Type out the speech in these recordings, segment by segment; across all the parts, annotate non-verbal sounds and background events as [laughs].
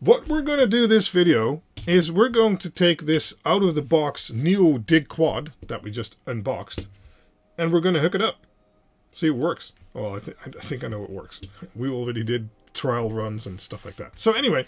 what we're going to do this video is we're going to take this out of the box new dig quad that we just unboxed and we're going to hook it up. See if it works. Well I, th I think i know it works. [laughs] We already did trial runs and stuff like that. So anyway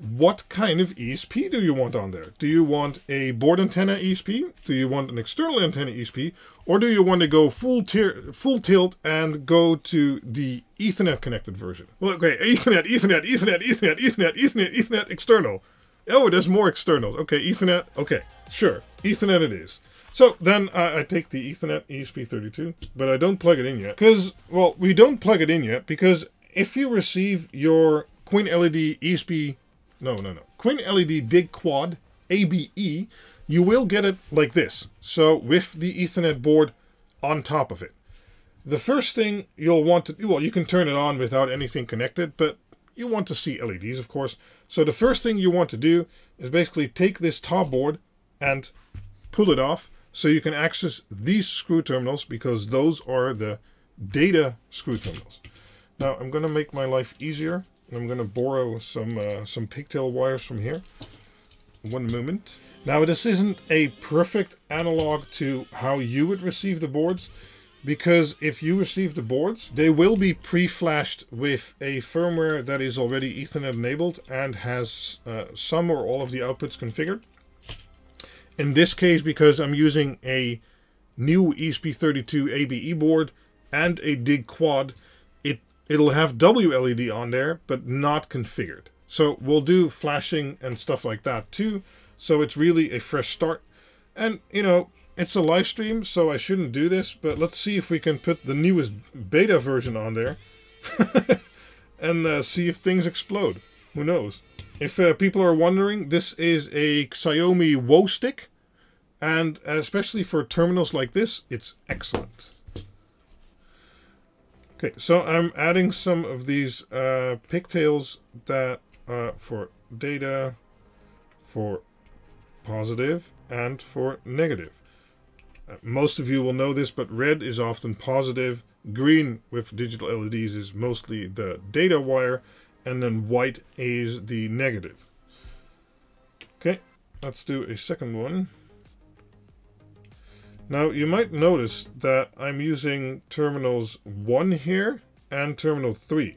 what kind of ESP do you want on there? Do you want a board antenna ESP? Do you want an external antenna ESP? Or do you want to go full full tilt and go to the Ethernet connected version? Well, okay, Ethernet, Ethernet, Ethernet, Ethernet, Ethernet, Ethernet, Ethernet, external. Oh, there's more externals. Okay, Ethernet. Okay, sure. Ethernet it is. So then uh, I take the Ethernet ESP32, but I don't plug it in yet. Because, well, we don't plug it in yet because if you receive your QuinLED ESP no, no, no. QuinLED Dig Quad ABE, you will get it like this. So with the Ethernet board on top of it. The first thing you'll want to, well, you can turn it on without anything connected, but you want to see LEDs, of course. So the first thing you want to do is basically take this top board and pull it off so you can access these screw terminals because those are the data screw terminals. Now I'm going to make my life easier I'm going to borrow some uh, some pigtail wires from here. One moment. Now this isn't a perfect analog to how you would receive the boards because if you receive the boards, they will be pre-flashed with a firmware that is already Ethernet enabled and has uh, some or all of the outputs configured. In this case, because I'm using a new ESP32 ABE board and a DIG quad, It'll have WLED on there, but not configured. So we'll do flashing and stuff like that too. So it's really a fresh start. And, you know, it's a live stream, so I shouldn't do this, but let's see if we can put the newest beta version on there. [laughs] and uh, see if things explode. Who knows? If uh, people are wondering, this is a Xiaomi WowStick. And especially for terminals like this, it's excellent. Okay, so I'm adding some of these uh, pigtails that uh, for data, for positive, and for negative. Uh, most of you will know this, but red is often positive, green with digital LEDs is mostly the data wire, and then white is the negative. Okay, let's do a second one. Now you might notice that I'm using terminals 1 here and terminal 3.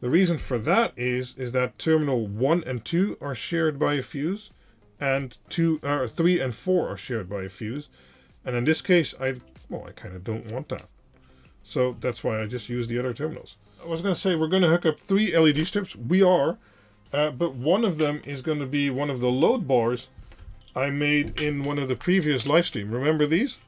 The reason for that is is that terminal 1 and 2 are shared by a fuse and 2 uh, 3 and 4 are shared by a fuse. And in this case I well I kind of don't want that. So that's why I just use the other terminals. I was going to say we're going to hook up three LED strips. We are. Uh, but one of them is going to be one of the load bars I made in one of the previous live stream. Remember these?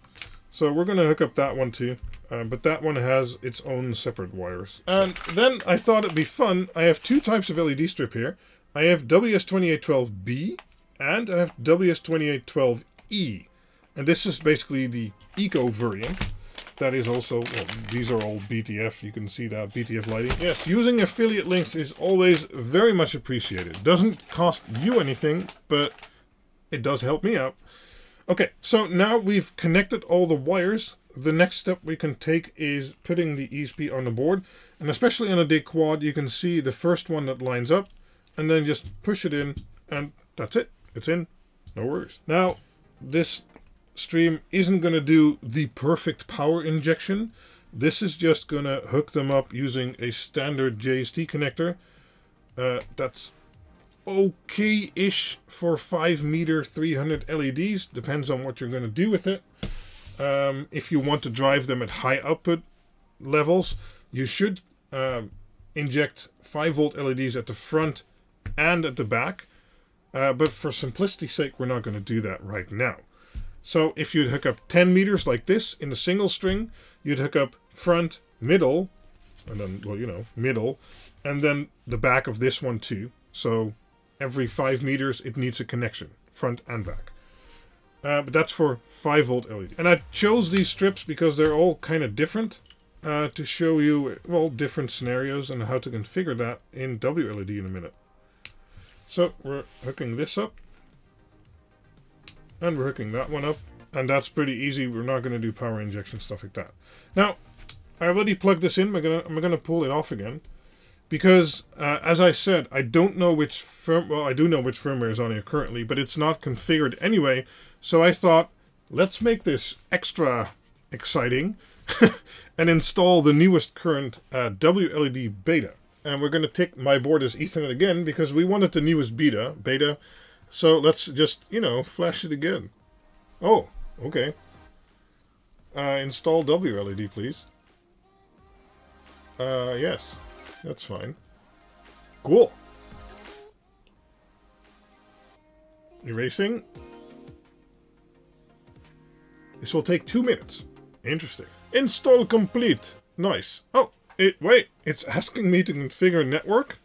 So we're going to hook up that one too. Uh, but that one has its own separate wires. And then I thought it'd be fun. I have two types of LED strip here. I have WS2812B and I have WS2812E. And this is basically the Eco variant. That is also, well, these are all BTF, you can see that, BTF lighting. Yes, using affiliate links is always very much appreciated. Doesn't cost you anything, but it does help me out. Okay, so now we've connected all the wires. The next step we can take is putting the ESP on the board. And especially on a dig quad, you can see the first one that lines up. And then just push it in and that's it. It's in. No worries. Now, this stream isn't going to do the perfect power injection. This is just going to hook them up using a standard JST connector. Uh, that's okay-ish for 5 meter 300 LEDs. Depends on what you're going to do with it. Um, if you want to drive them at high output levels, you should uh, inject 5 volt LEDs at the front and at the back. Uh, but for simplicity's sake, we're not going to do that right now. So if you'd hook up 10 meters like this in a single string, you'd hook up front, middle, and then, well, you know, middle, and then the back of this one too. So every 5 meters it needs a connection, front and back. Uh, but that's for 5 volt LED. And I chose these strips because they're all kind of different uh, to show you, well, different scenarios and how to configure that in WLED in a minute. So we're hooking this up. And we're hooking that one up. And that's pretty easy. We're not going to do power injection, stuff like that. Now, I already plugged this in. I'm going to, I'm going to pull it off again because uh, as I said, I don't know which firm. Well, I do know which firmware is on here currently, but it's not configured anyway. So I thought, let's make this extra exciting [laughs] and install the newest current uh, WLED beta. And we're going to take my board as Ethernet again because we wanted the newest beta. Beta. So let's just you know flash it again. Oh, okay. Uh, install WLED, please. Uh, yes. That's fine. Cool. Erasing. This will take two minutes. Interesting. Install complete. Nice. Oh, it wait. It's asking me to configure network?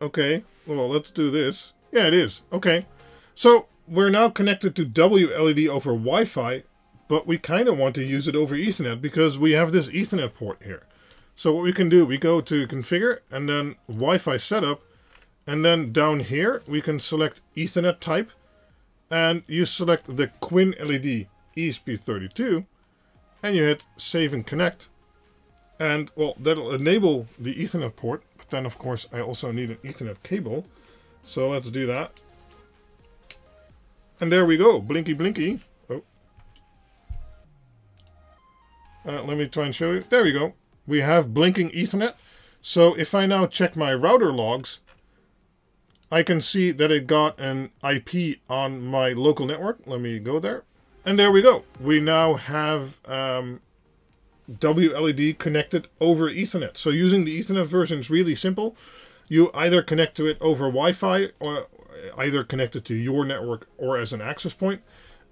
Okay. Well, let's do this. Yeah, it is. Okay. So, we're now connected to WLED over Wi-Fi, but we kind of want to use it over Ethernet because we have this Ethernet port here. So what we can do, we go to configure and then Wi-Fi setup. And then down here, we can select Ethernet type. And you select the QuinLED ESP32. And you hit save and connect. And well, that'll enable the Ethernet port. But then of course, I also need an Ethernet cable. So let's do that. And there we go, blinky blinky. Oh. Uh, let me try and show you. There we go we have blinking Ethernet. So if I now check my router logs, I can see that it got an IP on my local network. Let me go there. And there we go. We now have um, WLED connected over Ethernet. So using the Ethernet version is really simple. You either connect to it over Wi-Fi or either connect it to your network or as an access point.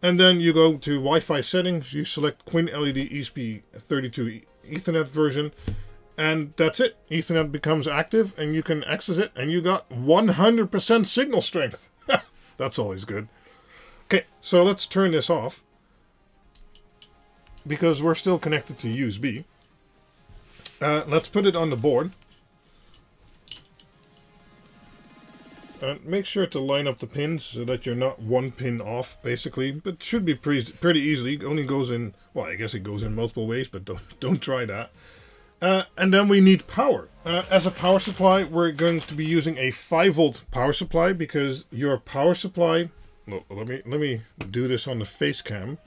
And then you go to Wi-Fi settings, you select QuinLED ESP32 Ethernet version, and that's it. Ethernet becomes active, and you can access it, and you got 100% signal strength. [laughs] that's always good. Okay, so let's turn this off, because we're still connected to USB. Uh, let's put it on the board. And make sure to line up the pins so that you're not one pin off, basically. But should be pretty, pretty easily. It only goes in, well, I guess it goes in multiple ways, but don't, [laughs] don't try that. Uh, and then we need power. Uh, as a power supply, we're going to be using a 5 volt power supply because your power supply, well, let me let me do this on the face cam.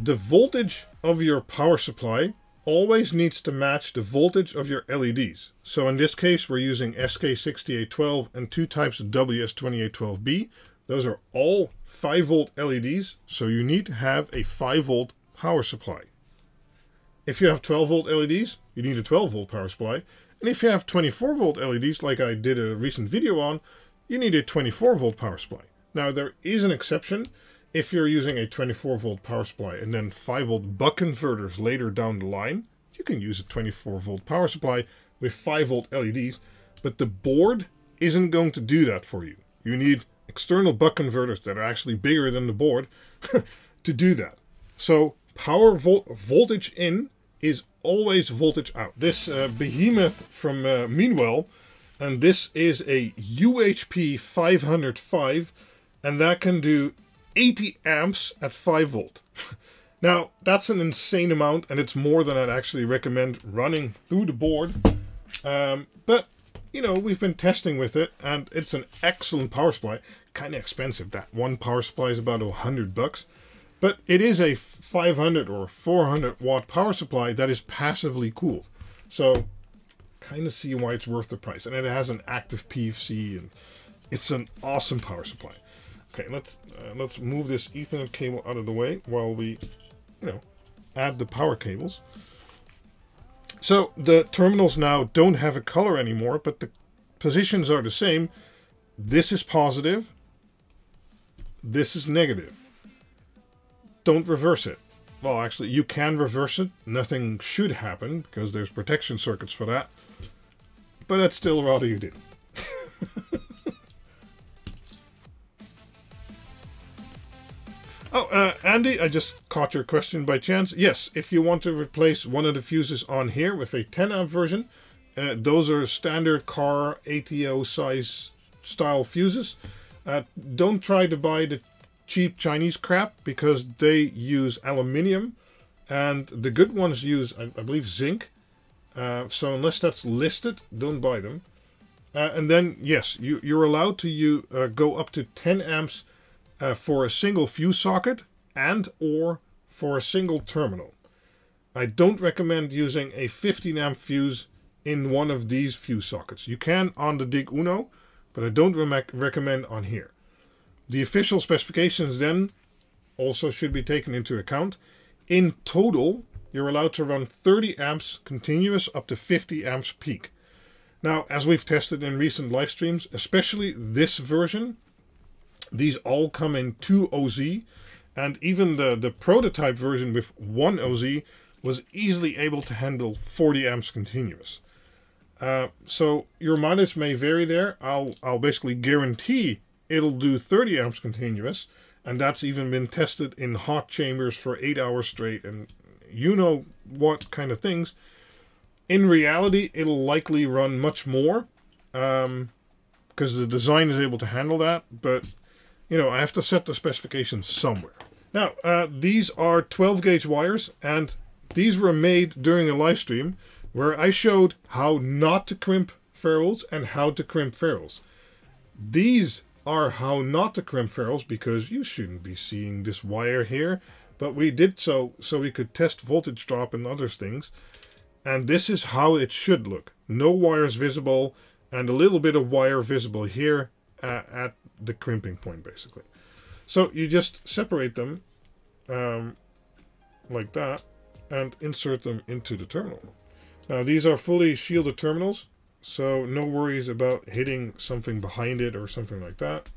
The voltage of your power supply always needs to match the voltage of your LEDs. So in this case, we're using SK6812 and two types of WS2812B. Those are all 5 volt LEDs, so you need to have a 5 volt power supply. If you have 12 volt LEDs, you need a 12 volt power supply. And if you have 24 volt LEDs, like I did a recent video on, you need a 24 volt power supply. Now there is an exception if you're using a 24 volt power supply and then 5 volt buck converters later down the line, you can use a 24 volt power supply with 5 volt LEDs, but the board isn't going to do that for you. You need external buck converters that are actually bigger than the board [laughs] to do that. So power volt voltage in is always voltage out. This uh, behemoth from uh, Meanwell, and this is a UHP 505, and that can do 80 amps at 5 volt. [laughs] now, that's an insane amount, and it's more than I'd actually recommend running through the board. Um, but, you know, we've been testing with it, and it's an excellent power supply. Kind of expensive. That one power supply is about 100 bucks. But it is a 500 or 400 watt power supply that is passively cooled. So, kind of see why it's worth the price. And it has an active PFC, and it's an awesome power supply. Okay, let's uh, let's move this Ethernet cable out of the way while we, you know, add the power cables. So the terminals now don't have a color anymore, but the positions are the same. This is positive. This is negative. Don't reverse it. Well, actually, you can reverse it. Nothing should happen because there's protection circuits for that. But I'd still rather you didn't. Oh, uh, Andy, I just caught your question by chance. Yes, if you want to replace one of the fuses on here with a 10 amp version, uh, those are standard car ATO size style fuses. Uh, don't try to buy the cheap Chinese crap because they use aluminium and the good ones use, I, I believe, zinc. Uh, so unless that's listed, don't buy them. Uh, and then, yes, you, you're allowed to you, uh, go up to 10 amps uh, for a single fuse socket and or for a single terminal. I don't recommend using a 15 amp fuse in one of these fuse sockets. You can on the Dig Uno, but I don't re recommend on here. The official specifications then also should be taken into account. In total, you're allowed to run 30 amps continuous up to 50 amps peak. Now, as we've tested in recent live streams, especially this version, these all come in 2 OZ, and even the, the prototype version with 1 OZ was easily able to handle 40 amps continuous. Uh, so your mileage may vary there. I'll, I'll basically guarantee it'll do 30 amps continuous, and that's even been tested in hot chambers for 8 hours straight, and you know what kind of things in reality, it'll likely run much more because um, the design is able to handle that. But, you know, I have to set the specifications somewhere. Now, uh, these are 12 gauge wires, and these were made during a live stream where I showed how not to crimp ferrules and how to crimp ferrules. These are how not to crimp ferrules because you shouldn't be seeing this wire here, but we did so so we could test voltage drop and other things. And this is how it should look. No wires visible and a little bit of wire visible here uh, at the crimping point basically. So you just separate them um, like that and insert them into the terminal. Now these are fully shielded terminals, so no worries about hitting something behind it or something like that.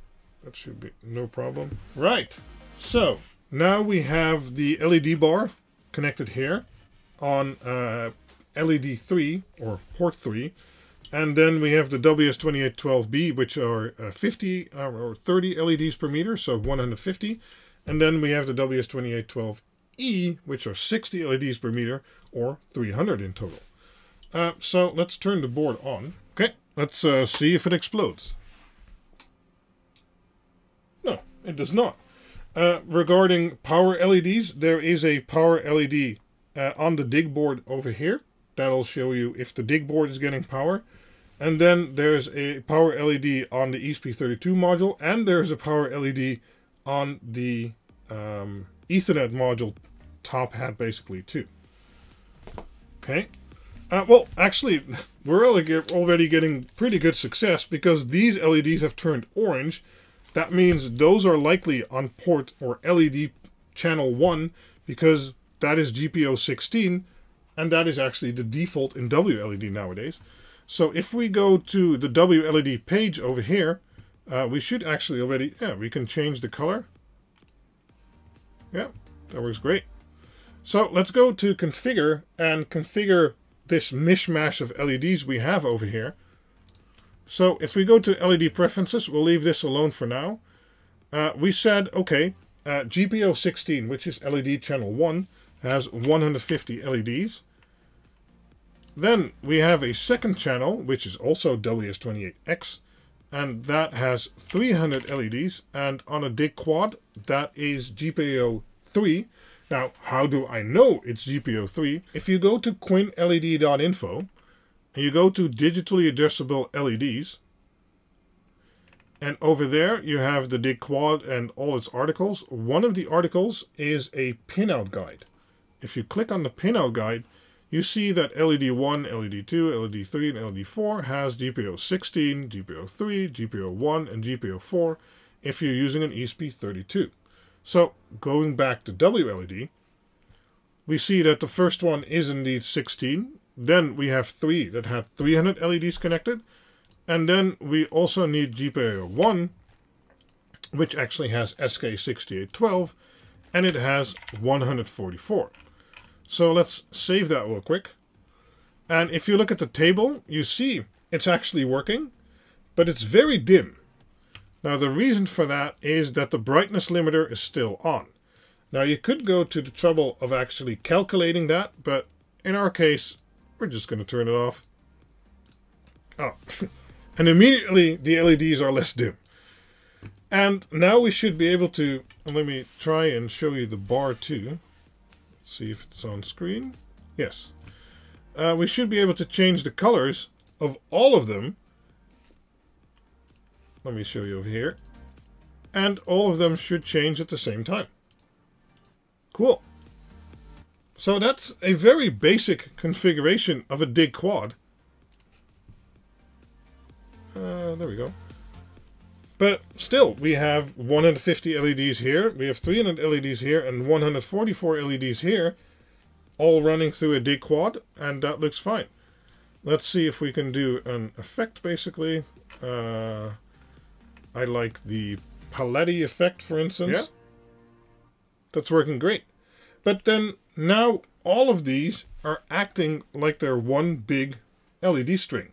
That should be no problem. Right, so now we have the LED bar connected here on uh, LED 3 or port 3 and then we have the WS2812B which are uh, 50 uh, or 30 LEDs per meter so 150 and then we have the WS2812E which are 60 LEDs per meter or 300 in total. Uh, so let's turn the board on. Okay, let's uh, see if it explodes. No, it does not. Uh, regarding power LEDs, there is a power LED uh, on the dig board over here that'll show you if the dig board is getting power. And then there's a power LED on the ESP32 module, and there's a power LED on the um, Ethernet module top hat, basically, too. Okay. Uh, well, actually, [laughs] we're already getting pretty good success because these LEDs have turned orange. That means those are likely on port or LED channel 1 because that is GPIO 16 and that is actually the default in WLED nowadays. So if we go to the WLED page over here, uh, we should actually already, yeah, we can change the color. Yeah, that works great. So let's go to configure and configure this mishmash of LEDs we have over here. So if we go to LED preferences, we'll leave this alone for now. Uh, we said, okay, uh, GPIO 16, which is LED channel 1, has 150 LEDs. Then we have a second channel, which is also WS28X, and that has 300 LEDs. And on a dig quad, that is GPIO 3. Now, how do I know it's GPIO 3? If you go to quinled.info, and you go to digitally adjustable LEDs, and over there you have the dig quad and all its articles. One of the articles is a pinout guide. If you click on the pinout guide, you see that LED 1, LED 2, LED 3, and LED 4 has GPIO 16, GPIO 3, GPIO 1, and GPIO 4 if you're using an ESP32. So going back to WLED, we see that the first one is indeed 16. Then we have three that have 300 LEDs connected. And then we also need GPIO 1, which actually has SK6812, and it has 144. So let's save that real quick. And if you look at the table, you see it's actually working, but it's very dim. Now the reason for that is that the brightness limiter is still on. Now you could go to the trouble of actually calculating that, but in our case, we're just going to turn it off. Oh, [laughs] and immediately the LEDs are less dim. And now we should be able to, let me try and show you the bar too see if it's on screen. Yes. uh, we should be able to change the colors of all of them. Let me show you over here. And all of them should change at the same time. Cool. So that's a very basic configuration of a dig quad. Uh, there we go. But still, we have 150 LEDs here, we have 300 LEDs here, and 144 LEDs here, all running through a D quad, and that looks fine. Let's see if we can do an effect, basically. Uh, I like the Paletti effect, for instance. Yeah. That's working great. But then, now, all of these are acting like they're one big LED string.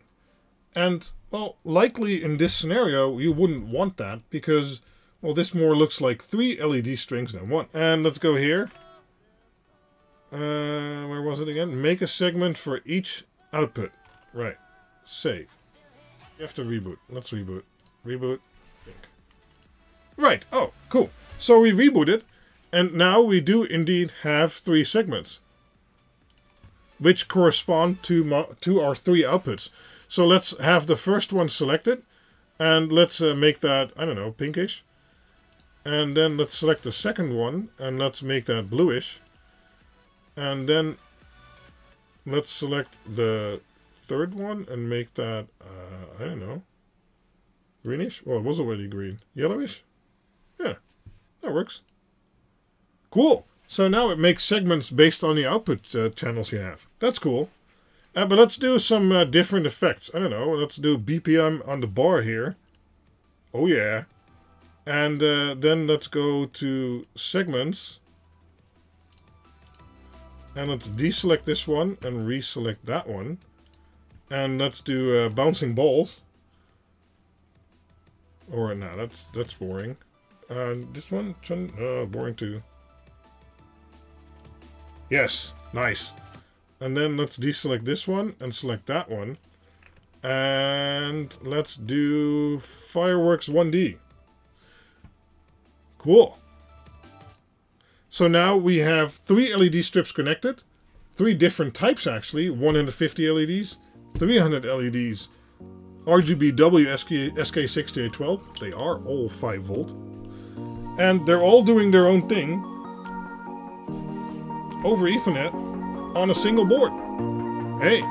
And well, likely in this scenario, you wouldn't want that because, well, this more looks like three LED strings than one. And let's go here. Uh, where was it again? Make a segment for each output. Right. Save. You have to reboot. Let's reboot. Reboot. Think. Right. Oh, cool. So we rebooted, and now we do indeed have three segments, which correspond to to our three outputs. So let's have the first one selected, and let's uh, make that I don't know pinkish, and then let's select the second one, and let's make that bluish, and then let's select the third one and make that uh, I don't know greenish. Well, it was already green, yellowish. Yeah, that works. Cool. So now it makes segments based on the output uh, channels you have. That's cool. Uh, but let's do some uh, different effects. I don't know. Let's do BPM on the bar here. Oh yeah. And uh, then let's go to segments. And let's deselect this one and reselect that one. And let's do uh, bouncing balls. Or no, that's that's boring. This one, uh, boring too. Yes, nice. And then let's deselect this one and select that one. And let's do Fireworks 1D. Cool. So now we have three LED strips connected. Three different types actually. 150 LEDs, 300 LEDs, RGBW SK, SK6812. They are all 5 volt. And they're all doing their own thing over Ethernet on a single board. Hey,